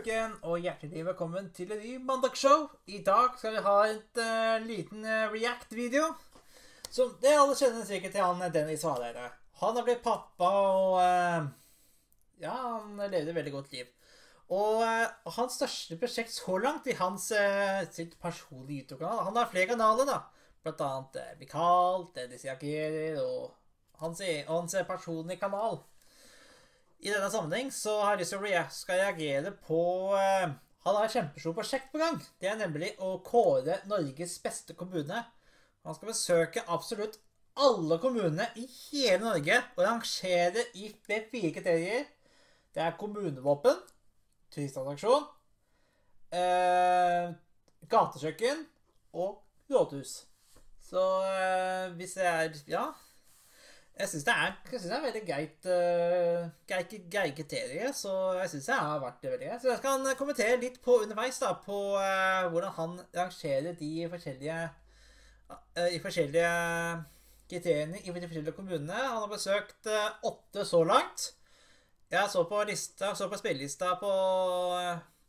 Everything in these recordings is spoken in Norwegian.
frøken, og hjertelig velkommen til en ny mandagsshow. I dag skal vi ha et uh, liten uh, React-video. Som det alle kjenner sikkert til han Dennis Vareide. Han har blitt pappa, og uh, ja, han levde et veldig godt liv. Og hans største prosjekt så langt i hans sitt personlige YouTube-kanal Han har flere kanaler, da. Blant annet Mikael, Dennis Jagerer og hans, e, hans personlige kanal. I denne sammenheng så har jeg lyst til å skal reagere på uh, Han har et kjempestort prosjekt på gang. Det er nemlig å kåre Norges beste kommune. Han skal besøke absolutt alle kommunene i hele Norge og rangere i fire kriterier. Det er kommunevåpen, turistattraksjon, uh, gatekjøkken og rådhus. Så uh, hvis det er Ja. Jeg syns det, det, er veldig greit uh, greie kriterier, så jeg syns det har vært veldig greit. Så jeg kan kommentere litt på underveis da, på uh, hvordan han rangerer de forskjellige uh, i forskjellige kriteriene i de forskjellige kommunene. Han har besøkt åtte så langt. Jeg så på lista, så på spillelista på,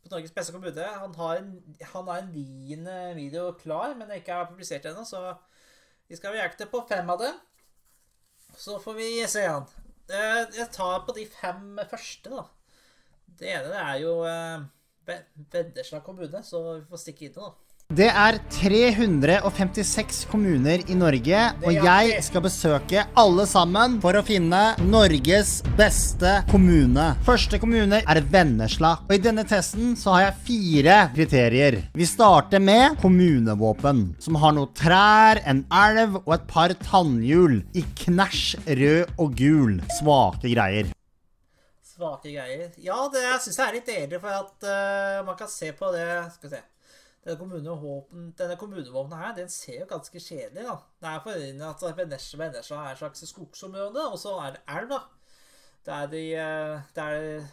på Norges beste kommune. Han har en, han niende video klar, men den ikke er publisert ennå, så vi skal reakte på fem av dem. Så får vi se han. Eh, jeg tar på de fem første, da. Det ene er jo eh, Vennesla kommune, så vi får stikke inn det, da. Det er 356 kommuner i Norge, og jeg skal besøke alle sammen for å finne Norges beste kommune. Første kommune er Vennesla, og i denne testen så har jeg fire kriterier. Vi starter med kommunevåpen, som har noe trær, en elv og et par tannhjul i knæsj rød og gul. Svake greier svake greier. Ja, det syns jeg er litt enig, for at uh, man kan se på det Skal vi se. Denne, kommunevåpen, denne kommunevåpenet her, den ser jo ganske kjedelig da. Det er forøyende at Vennesla er et slags skogsområde, og så er det elv, da. Der de, eh, der,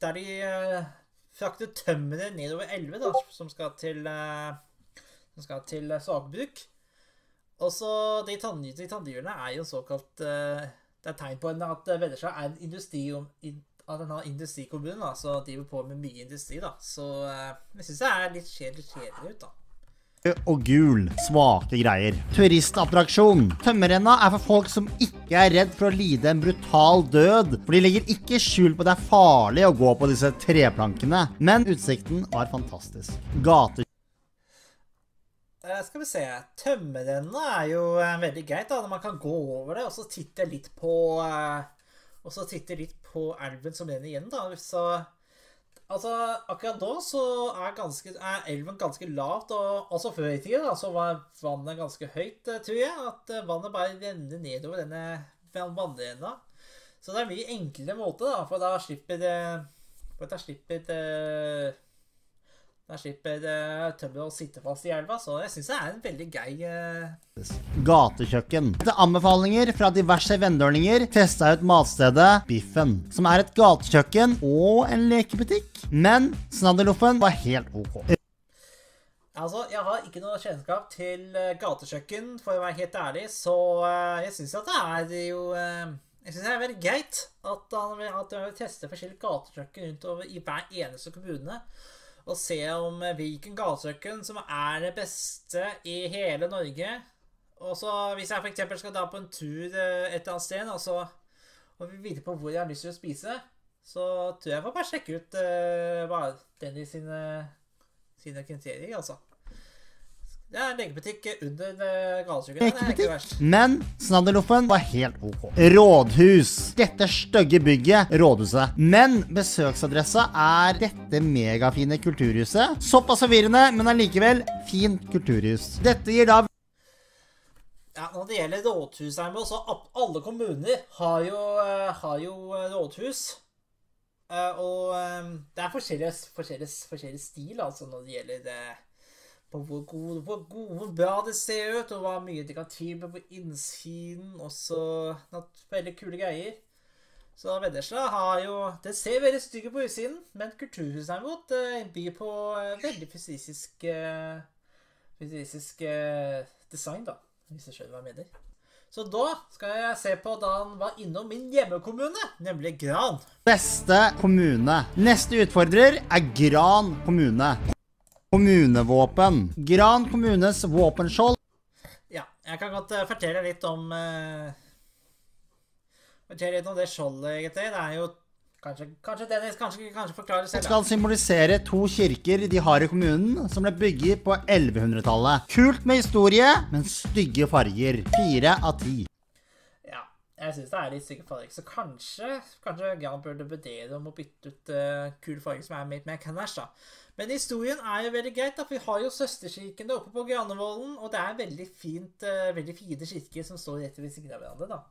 der de uh, frakter tømmeret nedover elver, da, som skal til, uh, som skal til sagbruk. Og så de, tanndyrene er jo såkalt Det er tegn på at Vennesla er en industri, at denne industrikommunen, da, så driver på med mye industri, da. Så uh, jeg syns det er litt kjedelig, kjedelig ut, da. Og gul. Svake greier. Turistattraksjon. Tømmerrenna er for folk som ikke er redd for å lide en brutal død. For de legger ikke skjul på det er farlig å gå på disse treplankene. Men utsikten var fantastisk. Gate... Uh, skal vi se. Tømmerrenna er jo uh, veldig greit, da. Man kan gå over det og så titte litt på uh, og så titte litt på elven som renner igjen, da. Så altså, akkurat da så er, ganske, er, elven ganske lavt. Og også før i tida da, så var vannet ganske høyt, eh, tror jeg. At eh, vannet bare renner nedover denne vannrenna. Så det er en mye enklere måte, da, for da slipper det For da slipper det da slipper tømmeret å sitte fast i elva, så jeg syns det er en veldig gøy uh... Gatekjøkken. Etter anbefalinger fra diverse vendeordninger testa ut matstedet Biffen, som er et gatekjøkken og en lekebutikk. Men Snadderloffen var helt OK. Altså, Jeg har ikke noe kjennskap til uh, gatekjøkken, for å være helt ærlig, så uh, jeg syns at det er jo jeg synes det er veldig greit at han vil teste forskjellige gatekjøkken rundt over i hver eneste kommune og se om hvilken gatekjøkken som er det beste i hele Norge. Og så Hvis jeg f.eks. skal da på en tur eh, et eller annet sted og, så, og vil vite på hvor jeg har lyst til å spise, så tror jeg jeg får bare sjekke ut uh, Dennis sine, sine kriterier, altså. Det er en legebutikk under uh, gatekjøkkenet. Men Snadderloffen var helt OK. Rådhus. Dette stygge bygget, rådhuset. Men besøksadressa er dette megafine kulturhuset. Såpass forvirrende, men allikevel fint kulturhus. Dette gir da ja, Når det gjelder rådhus, så alle kommuner har jo, uh, har jo uh, rådhus. Og det er forskjellig stil altså når det gjelder det på hvor, gode, hvor, gode, hvor bra det ser ut, og hvor mye de kan tilby på innsiden. Og så veldig kule greier. Så Vennesla har jo Det ser veldig stygt på utsiden, men kulturhuset derimot eh, byr på eh, veldig fysisk, fysisk design, da. Hvis jeg skjønner hva jeg mener. Så da skal jeg se på da han var innom min hjemmekommune, nemlig Gran. Beste kommune. Neste utfordrer er Gran kommune. Kommunevåpen. Gran kommunes våpenskjold Ja, jeg kan godt eh, fortelle litt om uh, Fortelle litt om det skjoldet, egentlig. Det er jo Kanskje, kanskje Dennis kanskje, kanskje forklarer selv. Det skal symbolisere to kirker de har i kommunen, som ble bygget på 1100-tallet. Kult med historie, men stygge farger. Fire av ti. Jeg syns det er litt stygge farger, så kanskje Kanskje Gran burde vurdere om å bytte ut uh, kul farge som er litt mer canashe, da. Men historien er jo veldig greit, da, for vi har jo søsterkirkene oppe på Granevollen, og det er veldig fint, uh, veldig fine kirker som står rett ved siden av hverandre, da.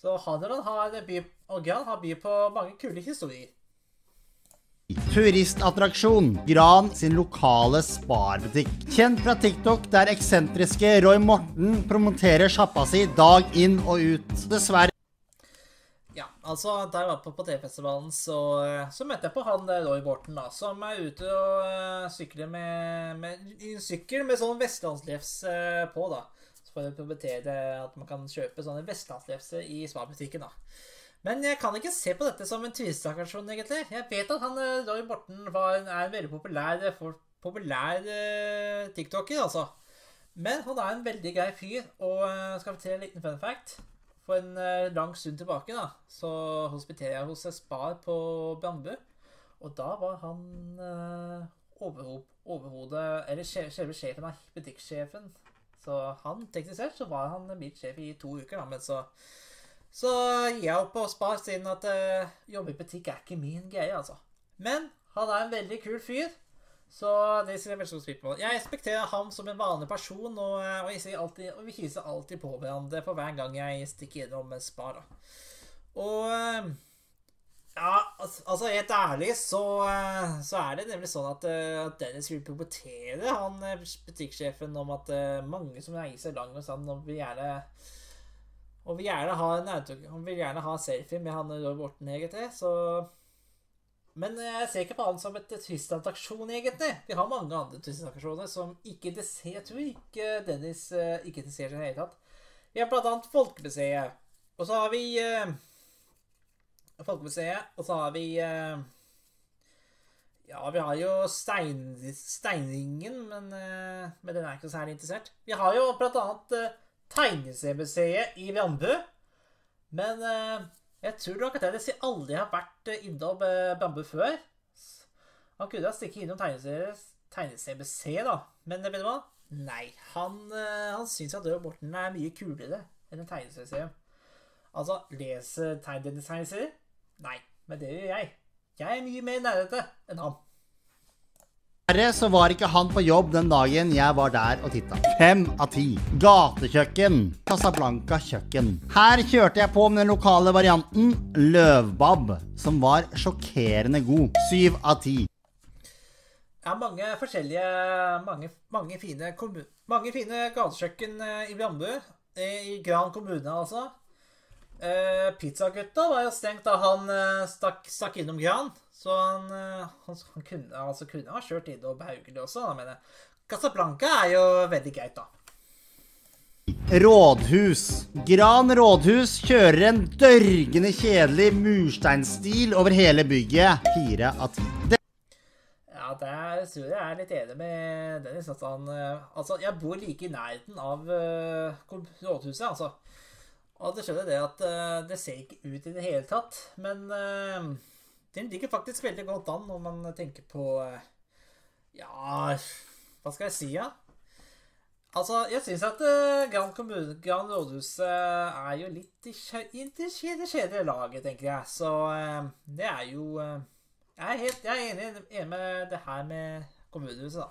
Så Hadeland har by, og Gran har by på mange kule historier. Turistattraksjon. Gran sin lokale sparbutikk. Kjent fra TikTok, der eksentriske Roy Morten promoterer sjappa si dag inn og ut. Dessverre Ja, altså, da jeg var på, på TV-festivalen, så, så møtte jeg på han eh, Roy Borten, da, som er ute og eh, sykler med, med sykkel med sånn vestlandslefs eh, på, da. For å promotere at man kan kjøpe sånne vestlandslefser i sparbutikken, da. Men jeg kan ikke se på dette som en turistattraksjon, egentlig. Jeg vet at han eh, Roy Borten var, er en veldig populær, eh, for, populær uh, tiktoker, altså. Men han er en veldig grei fyr, og uh, skal fortelle en liten fun fact. For en uh, lang stund tilbake da, så hospiterer jeg hos et spar på Brandbu. Og da var han overho overhodet Eller selve sjefen av butikksjefen. Så han teknisk sett så var han mitt sjef i to uker, da, men så så gir jeg opp på Spar, siden at uh, jobbe i butikk er ikke min greie, altså. Men han er en veldig kul fyr, så det sier jeg veldig stort pris på. Jeg respekterer ham som en vanlig person, og, eh, og, alltid, og vi hilser alltid på hverandre for hver gang jeg stikker innom Spar. da. Og eh, ja, altså helt ærlig så, eh, så er det nemlig sånn at, eh, at Dennis vil promotere han eh, butikksjefen om at eh, mange som reiser langt og sånn, og vil gjerne og vil gjerne ha en auto, han vil gjerne ha selfie med han Roy Borten, egentlig. Så Men jeg ser ikke på han som et turistattraksjon, egentlig. Vi har mange andre turistattraksjoner som ikke interesserer Jeg tror ikke Dennis eh, ikke interesserer seg i det hele tatt. Vi har blant annet Folkemuseet. Og så har vi eh, Folkemuseet, og så har vi eh, Ja, vi har jo stein, Steinringen, men, eh, men den er ikke så særlig interessert. Vi har jo blant annet eh, Tegneseriemuseet i Bambu. Men eh, jeg tror nok at Dennis aldri har vært eh, innom eh, Bambu før. Han kunne ha stikket innom tegneserie- tegneseriemuseet, da. Men vet du hva? Nei. Han, han syns at Rød Morten er mye kulere enn en tegneseriemuseum. Altså, leser tegneserier? Nei, men det gjør jeg. Jeg er mye mer nærete enn han. Dessverre så var ikke han på jobb den dagen jeg var der og titta. Fem av ti. Gatekjøkken. Casablanca kjøkken. Her kjørte jeg på med den lokale varianten løvbab, som var sjokkerende god. Syv av ti. Ja, mange forskjellige Mange, mange fine, mange fine gatekjøkken eh, i Bambu. eh, I Gran kommune, altså. Eh, Pizzagutta var jo stengt da han eh, stakk, stakk innom Gran. Så han, eh, han, han kunne, altså kunne ha kjørt innom Haugeli også, da, mener jeg. Casablanca er jo veldig greit, da. Rådhus. Gran rådhus kjører en dørgende kjedelig mursteinstil over hele bygget. Fire av ti. Ja, der tror jeg jeg er litt enig med Dennis. At han, eh, altså, jeg bor like i nærheten av uh, rådhuset, altså. Og det skjønner det at uh, det ser ikke ut i det hele tatt. Men eh, den ligger faktisk veldig godt an når man tenker på eh, Ja, hva skal jeg si, da? Ja? Altså, jeg syns at uh, Gran kommune, Grand rådhus eh, er jo litt i det kjedelige laget, tenker jeg. Så eh, det er jo eh, jeg er, helt, jeg er enig, enig med det her med kommunehuset, da.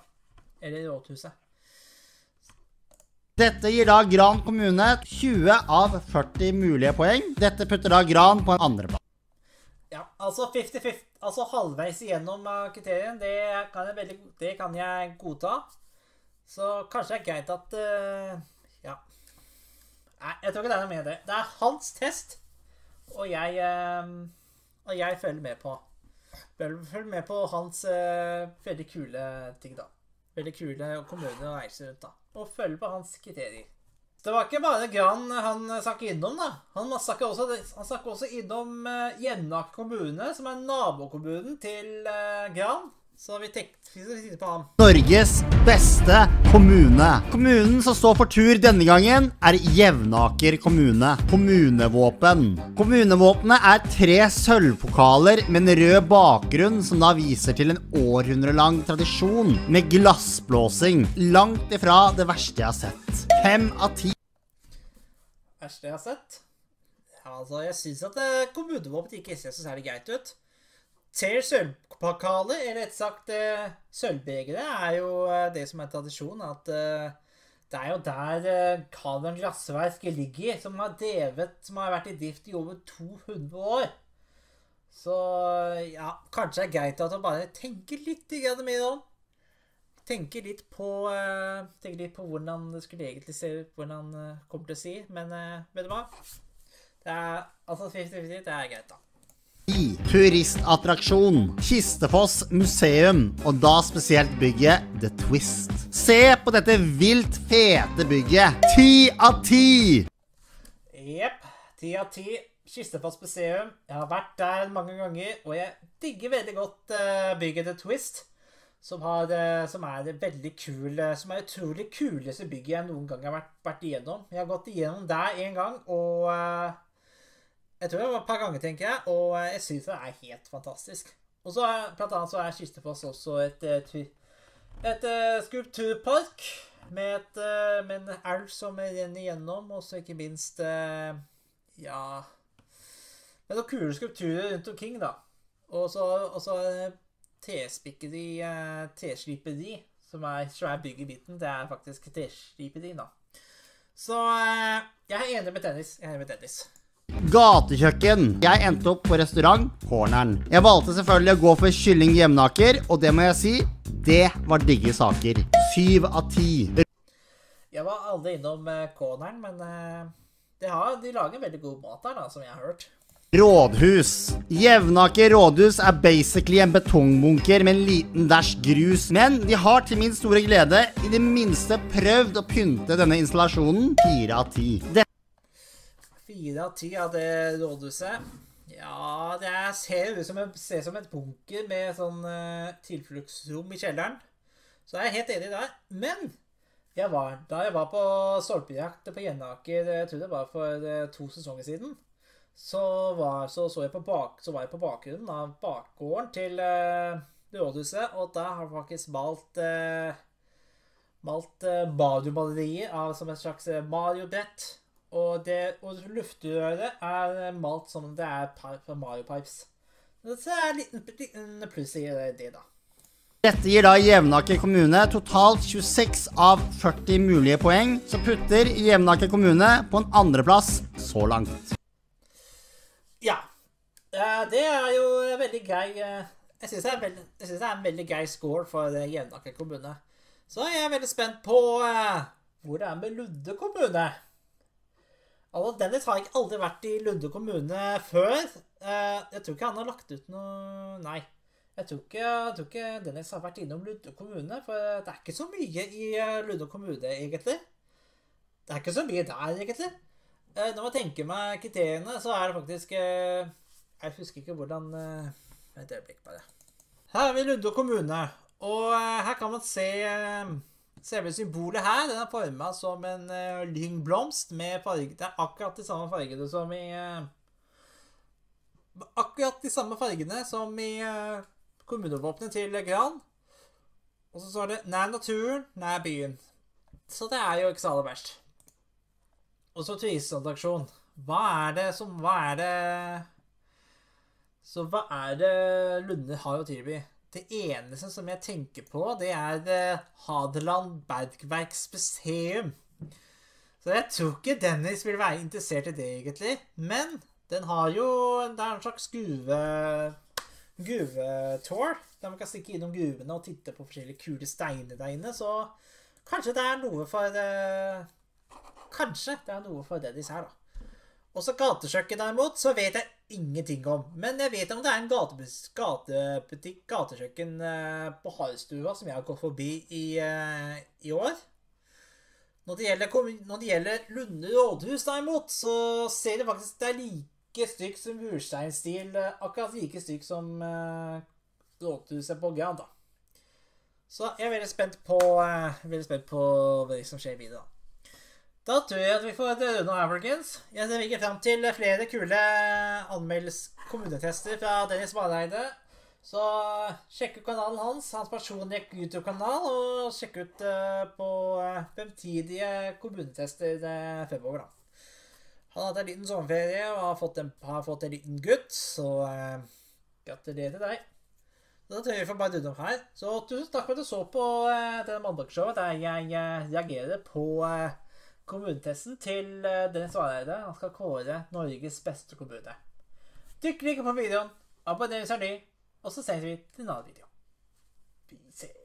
Eller rådhuset. Dette gir da Gran kommune 20 av 40 mulige poeng. Dette putter da Gran på en andreplass. Ja, altså 50-50, altså halvveis igjennom uh, kriterien, det kan jeg, veldig, det kan jeg godta. Så kanskje det er greit at uh, Ja. Nei, jeg tror ikke det er noe med det. Det er hans test, og jeg uh, Og jeg følger med på Følger med på hans uh, veldig kule ting, da. Veldig kule kommuner å reise rundt, da. Og følger på hans kriterier. Det var ikke bare Gran han snakket innom, da. Han snakket også, også innom uh, Jevnaker kommune, som er nabokommunen til uh, Gran. Så vi tenkte vi skulle på ham. Norges beste kommune. Kommunen som står for tur denne gangen, er Jevnaker kommune. Kommunevåpen. Kommunevåpenet er tre sølvpokaler med en rød bakgrunn, som da viser til en århundrelang tradisjon med glassblåsing. Langt ifra det verste jeg har sett. Fem av ti. Verste jeg har sett? Ja, altså, jeg syns at uh, kommunevåpenet ikke ser så særlig greit ut. Ser sølvpakale, eller rett sagt eh, sølvbegeret, er jo eh, det som er tradisjon. At eh, det er jo der Kalvern glassverk ligger, som har drevet Som har vært i drift i over 200 år. Så ja, kanskje det er greit at du bare tenker litt mer om. Tenker litt på tenker litt på hvordan det skulle egentlig se ut, hvordan det kommer til å si. Men vet du hva? Det er altså 50-50, det er greit, da. Turistattraksjon. Kistefoss museum, og da spesielt bygget The Twist. Se på dette vilt fete bygget. Ti av ti! Jepp. Ti av ti. Kistefoss museum. Jeg har vært der mange ganger, og jeg digger veldig godt uh, bygget The Twist. Som, har, uh, som, er veldig kul uh, Som er utrolig kuleste bygget jeg noen gang har vært, vært igjennom. Jeg har gått igjennom der en gang, og jeg tror det var et par ganger, tenker jeg, og jeg syns det er helt fantastisk. Og så blant annet så er Kistefoss også et, et, et skulpturpark med, et, med en elv som renner gjennom, og så ikke minst Ja Med noen kule skulpturer rundt omkring, da. Og så tespikkeri, tesliperi, som er svær bygg i midten. Det er faktisk tesliperi, da. Så jeg er enig med tennis. Jeg er enig med tennis. Gatekjøkken. Jeg endte opp på restaurant Corneren. Jeg valgte selvfølgelig å gå for kylling hjemnaker, og det må jeg si, det var digge saker. Syv av ti. Jeg var aldri innom Corneren, men de, har, de lager veldig god mat der, da, som jeg har hørt. Rådhus. Jevnaker rådhus er basically en betongbunker med en liten dæsj grus. Men de har til min store glede i det minste prøvd å pynte denne installasjonen fire av ti. Fire av ti av det rådhuset. Ja, det er, ser ut som, ser som et bunker med sånn uh, tilfluktsrom i kjelleren. Så jeg er helt enig der. Men jeg var, da jeg var på stolpejakt på Gjenaker, jeg tror det var for uh, to sesonger siden, så var, så, så, jeg bak, så var, jeg på bakgrunnen av bakgården til uh, rådhuset, og da har jeg faktisk malt malt uh, Mario-malerier som et slags Mario-brett. Og, det, og luftrøret er malt som det er fra Mario Pipes. Så det er en liten, liten pluss i det, da. Dette gir da Jevnaker kommune totalt 26 av 40 mulige poeng, som putter Jevnaker kommune på en andreplass så langt. Ja. Det er jo veldig grei Jeg syns det, det, er en veldig grei score for Jevnaker kommune. Så jeg er veldig spent på hvor det er med Ludde kommune. Altså, Dennis har ikke aldri vært i Lunde kommune før. Eh, jeg tror ikke han har lagt ut noe Nei. Jeg tror ikke, jeg tror ikke Dennis har vært innom Lunde kommune, for det er ikke så mye i eh, Lunde kommune, egentlig. Det er ikke så mye der, egentlig. Eh, når man tenker meg kriteriene, så er det faktisk Jeg husker ikke hvordan Et øyeblikk, bare. Her er vi i Lunde kommune, og her kan man se Selve symbolet her den er forma som en uh, lyngblomst med farge Det er akkurat de samme fargene som i uh, Akkurat de samme fargene som i uh, kommunevåpenet til Gran. Og så står det 'nær naturen, nær byen'. Så det er jo ikke så aller verst. Og så turistattraksjon. Hva er det som Hva er det Så hva er det Lunde har å tilby? Det eneste som jeg tenker på, det er uh, Hadeland Bergverks museum. Så jeg tror ikke Dennis vil være interessert i det, egentlig. Men den har jo Det er en slags gruve gruvetour, der man kan stikke innom gruvene og titte på forskjellige kule steiner der inne. Så kanskje det er noe for uh, Kanskje det er noe for Dennis her, da. Også gatekjøkken, derimot, så vet jeg ingenting om. Men jeg vet om det er en gatebutikk, gatekjøkken eh, på Harestua som jeg har gått forbi i, eh, i år. Når det gjelder, når det gjelder Lunde rådhus, derimot, så ser det faktisk det er like stygt som mursteinstil. eh, Akkurat like stygt som rådhuset på Gran, da. Så jeg er veldig spent på, veldig spent på hva som skjer videre. Da tror jeg at vi får runde her, folkens. Jeg ser ikke fram til flere kule anmeldelser, kommunetester fra Dennis Vareide. Så sjekk ut kanalen hans, hans personlige YouTube-kanal, og sjekk ut uh, på eh, fremtidige kommunetester uh, fremover, da. Han har hatt en liten sommerferie og har fått en, har fått en liten gutt, så uh, gratulerer deg. Så da tror jeg vi får bare runde om her. Så tusen takk for at du så på uh, denne mandagsshowet der jeg reagerer på kommunetesten til eh, Dennis Vareide. Han skal kåre Norges beste kommune. Trykk like på videoen, abonner hvis du er ny, og så ses vi til en annen video. Vi ses.